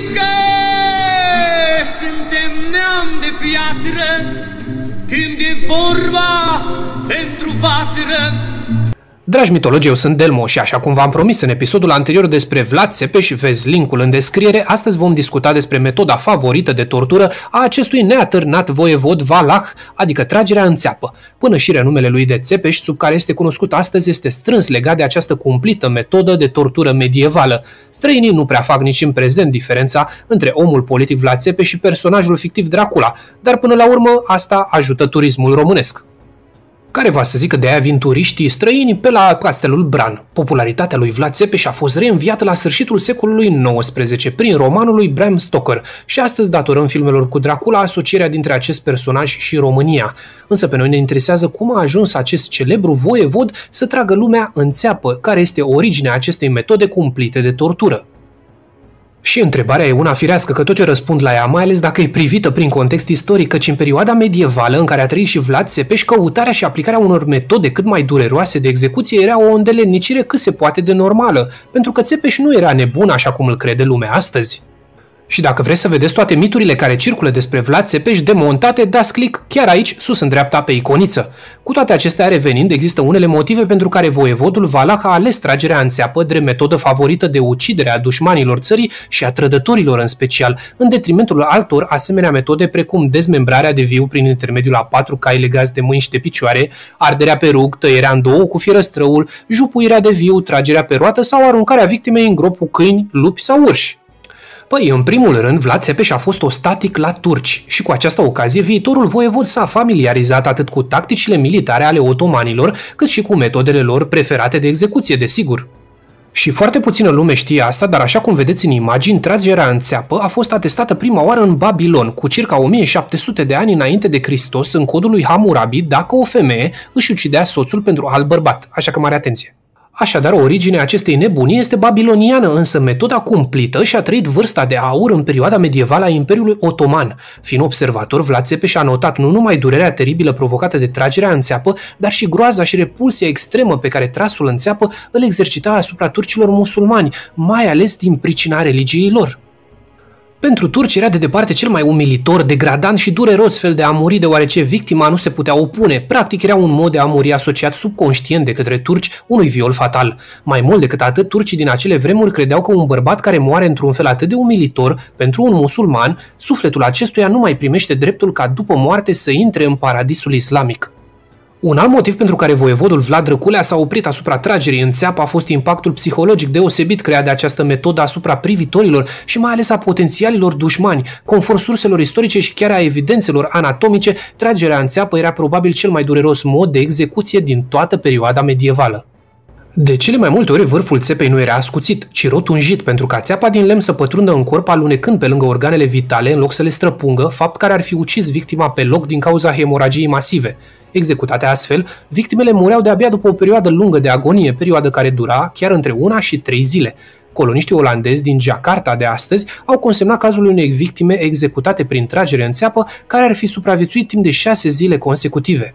Adică suntem neam de piatră, când e vorba pentru vatră, Dragi mitologi, eu sunt Delmo și așa cum v-am promis în episodul anterior despre Vlad Țepeș, vezi linkul în descriere, astăzi vom discuta despre metoda favorită de tortură a acestui neatârnat voievod Valah, adică tragerea în țeapă. Până și renumele lui de Țepeș, sub care este cunoscut astăzi, este strâns legat de această cumplită metodă de tortură medievală. Străinii nu prea fac nici în prezent diferența între omul politic Vlad Țepeș și personajul fictiv Dracula, dar până la urmă asta ajută turismul românesc care va să zică de aia vin turiștii străini pe la castelul Bran. Popularitatea lui Vlad Țepeș a fost reînviată la sfârșitul secolului XIX prin romanul lui Bram Stoker și astăzi datorăm filmelor cu Dracula asocierea dintre acest personaj și România. Însă pe noi ne interesează cum a ajuns acest celebru voievod să tragă lumea în țeapă, care este originea acestei metode cumplite de tortură. Și întrebarea e una firească, că tot eu răspund la ea, mai ales dacă e privită prin context istoric, căci în perioada medievală în care a trăit și Vlad Țepeș, căutarea și aplicarea unor metode cât mai dureroase de execuție era o îndeletnicire cât se poate de normală, pentru că Țepeș nu era nebun așa cum îl crede lumea astăzi. Și dacă vreți să vedeți toate miturile care circulă despre Vlad Țepeș demontate, dați click chiar aici, sus în dreapta pe iconiță. Cu toate acestea revenind, există unele motive pentru care voievodul Valah a ales tragerea în țeapă drept metodă favorită de ucidere a dușmanilor țării și a trădătorilor în special, în detrimentul altor asemenea metode precum dezmembrarea de viu prin intermediul a patru cai legați de mâini și de picioare, arderea pe rug, tăierea în două cu fierăstrăul, jupuirea de viu, tragerea pe roată sau aruncarea victimei în grob cu câini, lupi sau urși. Păi, în primul rând, Vlad Țepeș a fost ostatic la turci și cu această ocazie viitorul voievod s-a familiarizat atât cu tacticile militare ale otomanilor, cât și cu metodele lor preferate de execuție, desigur. Și foarte puțină lume știe asta, dar așa cum vedeți în imagini, tragerea în țeapă a fost atestată prima oară în Babilon, cu circa 1700 de ani înainte de Hristos, în codul lui Hammurabi, dacă o femeie își ucidea soțul pentru alt bărbat. Așa că mare atenție! Așadar, originea acestei nebunii este babiloniană, însă metoda cumplită și-a trăit vârsta de aur în perioada medievală a Imperiului Otoman. Fiind observator, Vlad Țepeș a notat nu numai durerea teribilă provocată de tragerea în țeapă, dar și groaza și repulsia extremă pe care trasul în țeapă îl exercita asupra turcilor musulmani, mai ales din pricina religiei lor. Pentru turci era de departe cel mai umilitor, degradant și dureros fel de a muri deoarece victima nu se putea opune. Practic era un mod de a muri asociat subconștient de către turci unui viol fatal. Mai mult decât atât, turcii din acele vremuri credeau că un bărbat care moare într-un fel atât de umilitor pentru un musulman, sufletul acestuia nu mai primește dreptul ca după moarte să intre în paradisul islamic. Un alt motiv pentru care voievodul Vlad Răculea s-a oprit asupra tragerii în țeapă a fost impactul psihologic deosebit creat de această metodă asupra privitorilor și mai ales a potențialilor dușmani. Conform surselor istorice și chiar a evidențelor anatomice, tragerea în țeapă era probabil cel mai dureros mod de execuție din toată perioada medievală. De cele mai multe ori vârful țepei nu era ascuțit, ci rotungit pentru ca țeapa din lemn să pătrundă în corp alunecând pe lângă organele vitale în loc să le străpungă, fapt care ar fi ucis victima pe loc din cauza hemoragiei masive. Executate astfel, victimele mureau de-abia după o perioadă lungă de agonie, perioadă care dura chiar între una și trei zile. Coloniștii olandezi din Jakarta de astăzi au consemnat cazul unei victime executate prin tragere în țeapă care ar fi supraviețuit timp de șase zile consecutive.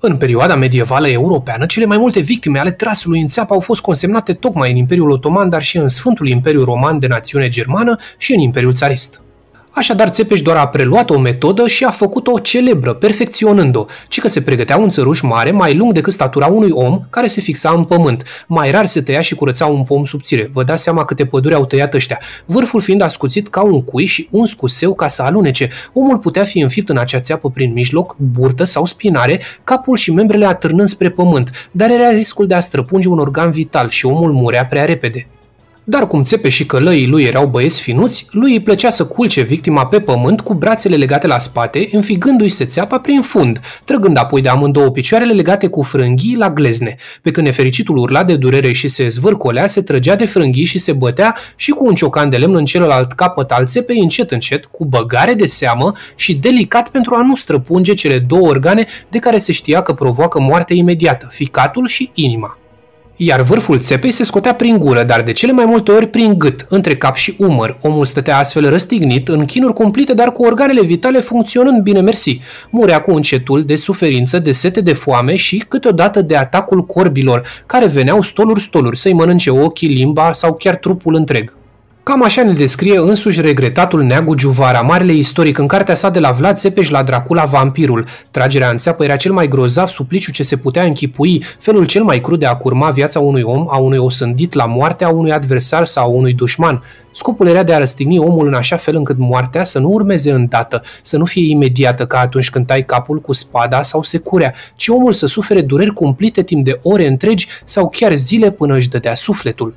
În perioada medievală europeană, cele mai multe victime ale trasului în țeapă au fost consemnate tocmai în Imperiul Otoman, dar și în Sfântul Imperiu Roman de națiune germană și în Imperiul Țarist. Așadar, Țepeș doar a preluat o metodă și a făcut-o celebră, perfecționând-o, ci că se pregătea un țăruș mare, mai lung decât statura unui om, care se fixa în pământ. Mai rar se tăia și curăța un pom subțire. Vă dați seama câte păduri au tăiat ăștia. Vârful fiind ascuțit ca un cui și uns cu seu ca să alunece. Omul putea fi înfipt în acea țeapă prin mijloc, burtă sau spinare, capul și membrele atârnând spre pământ, dar era riscul de a străpunge un organ vital și omul murea prea repede. Dar cum Țepe și călăii lui erau băieți finuți, lui îi plăcea să culce victima pe pământ cu brațele legate la spate, înfigându-i se țeapa prin fund, trăgând apoi de amândouă picioarele legate cu frânghii la glezne. Pe când nefericitul urla de durere și se zvârcolea, se trăgea de frânghii și se bătea și cu un ciocan de lemn în celălalt capăt al țepei încet încet, cu băgare de seamă și delicat pentru a nu străpunge cele două organe de care se știa că provoacă moarte imediată, ficatul și inima iar vârful țepei se scotea prin gură, dar de cele mai multe ori prin gât, între cap și umăr. Omul stătea astfel răstignit, în chinuri cumplite, dar cu organele vitale funcționând bine mersi. Murea cu încetul de suferință, de sete de foame și câteodată de atacul corbilor, care veneau stoluri-stoluri să-i mănânce ochii, limba sau chiar trupul întreg. Cam așa ne descrie însuși regretatul Neagu Giuvara, marele istoric, în cartea sa de la Vlad Țepeș la Dracula Vampirul. Tragerea în țeapă era cel mai grozav supliciu ce se putea închipui, felul cel mai crud de a curma viața unui om, a unui osândit la moartea unui adversar sau a unui dușman. Scopul era de a răstigni omul în așa fel încât moartea să nu urmeze îndată, să nu fie imediată ca atunci când tai capul cu spada sau securea, ci omul să sufere dureri cumplite timp de ore întregi sau chiar zile până își dădea sufletul.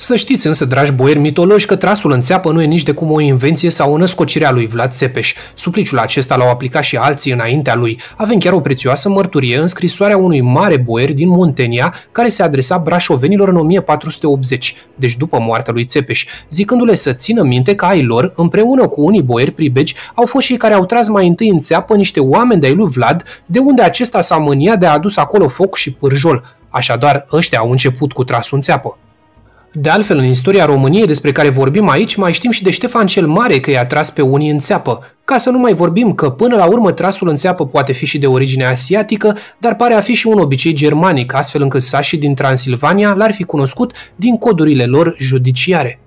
Să știți însă, dragi boieri mitologi, că trasul în țeapă nu e nici de cum o invenție sau o născocire a lui Vlad Țepeș. Supliciul acesta l-au aplicat și alții înaintea lui. Avem chiar o prețioasă mărturie în scrisoarea unui mare boier din Muntenia care se adresa brașovenilor în 1480, deci după moartea lui Țepeș, zicându-le să țină minte că ai lor, împreună cu unii boieri pribegi, au fost cei care au tras mai întâi în țeapă niște oameni de-ai lui Vlad, de unde acesta s-a mâniat de a adus acolo foc și pârjol. Așadar, ăștia au început cu trasul în țeapă. De altfel, în istoria României despre care vorbim aici, mai știm și de Ștefan cel Mare că i-a tras pe unii în țeapă. Ca să nu mai vorbim că până la urmă trasul în țeapă poate fi și de origine asiatică, dar pare a fi și un obicei germanic, astfel încât sașii din Transilvania l-ar fi cunoscut din codurile lor judiciare.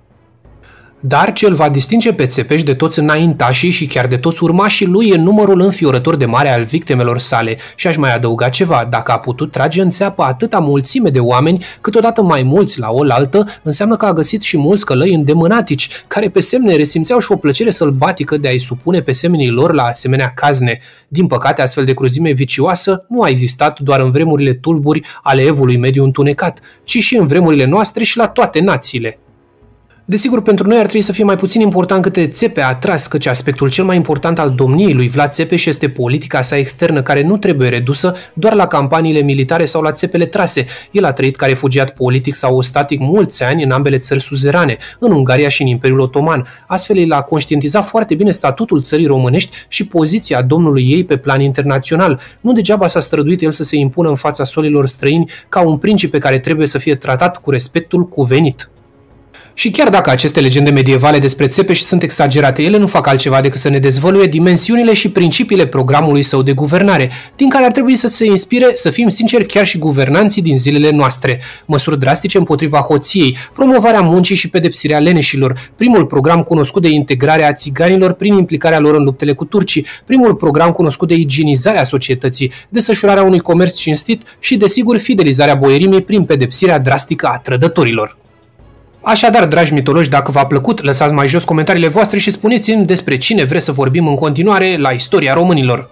Dar ce îl va distinge pe Țepeș de toți înaintașii și chiar de toți urmașii lui e numărul înfiorător de mare al victimelor sale și aș mai adăuga ceva, dacă a putut trage în țeapă atâta mulțime de oameni, câteodată mai mulți la oaltă, înseamnă că a găsit și mulți călăi îndemânatici, care pe semne resimțeau și o plăcere sălbatică de a-i supune pe semenii lor la asemenea cazne. Din păcate, astfel de cruzime vicioasă nu a existat doar în vremurile tulburi ale evului mediu întunecat, ci și în vremurile noastre și la toate națiile. Desigur, pentru noi ar trebui să fie mai puțin important câte Țepe a tras, căci aspectul cel mai important al domniei lui Vlad Țepeș este politica sa externă, care nu trebuie redusă doar la campaniile militare sau la țepele trase. El a trăit ca refugiat politic sau static mulți ani în ambele țări suzerane, în Ungaria și în Imperiul Otoman. Astfel, el a conștientizat foarte bine statutul țării românești și poziția domnului ei pe plan internațional. Nu degeaba s-a străduit el să se impună în fața solilor străini ca un principe care trebuie să fie tratat cu respectul cuvenit. Și chiar dacă aceste legende medievale despre Țepeș sunt exagerate, ele nu fac altceva decât să ne dezvăluie dimensiunile și principiile programului său de guvernare, din care ar trebui să se inspire, să fim sinceri, chiar și guvernanții din zilele noastre. Măsuri drastice împotriva hoției, promovarea muncii și pedepsirea leneșilor, primul program cunoscut de integrare a țiganilor prin implicarea lor în luptele cu turcii, primul program cunoscut de igienizare a societății, desfășurarea unui comerț cinstit și, desigur, fidelizarea boierimii prin pedepsirea drastică a trădătorilor. Așadar, dragi mitologi, dacă v-a plăcut, lăsați mai jos comentariile voastre și spuneți-mi despre cine vreți să vorbim în continuare la istoria românilor.